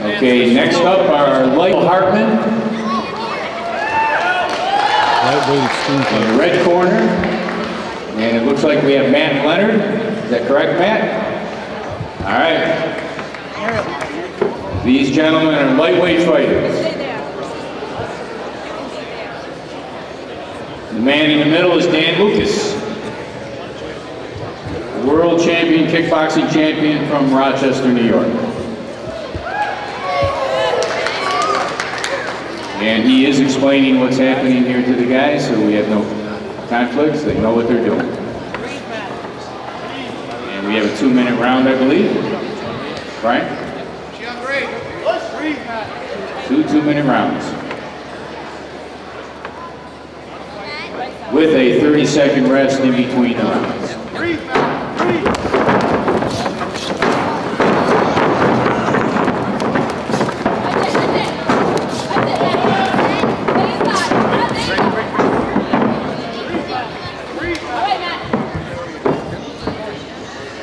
Okay, next up are Light Hartman Lightweight in the red corner. And it looks like we have Matt Leonard. Is that correct, Matt? All right. These gentlemen are lightweight fighters. The man in the middle is Dan Lucas, world champion, kickboxing champion from Rochester, New York. And he is explaining what's happening here to the guys, so we have no conflicts, they know what they're doing. And we have a two-minute round, I believe. Right? Two two-minute rounds. With a 30-second rest in between the rounds.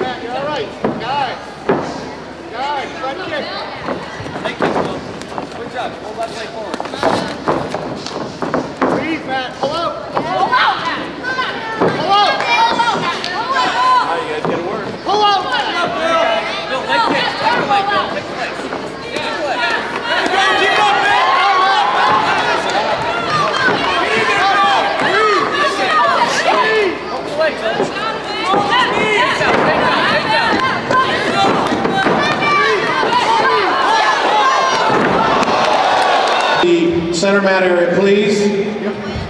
You're all right. Guard. Front kick. Good job. Hold left leg forward. Breathe, Matt. Pull out. Pull out. Now you guys get to work. Pull out, Matt. Bill, leg kick. Take the leg, Bill. Take the leg. Take the leg. Keep up, man. Hold the leg, Bill. Take down, take down, take down. Center mat area, please.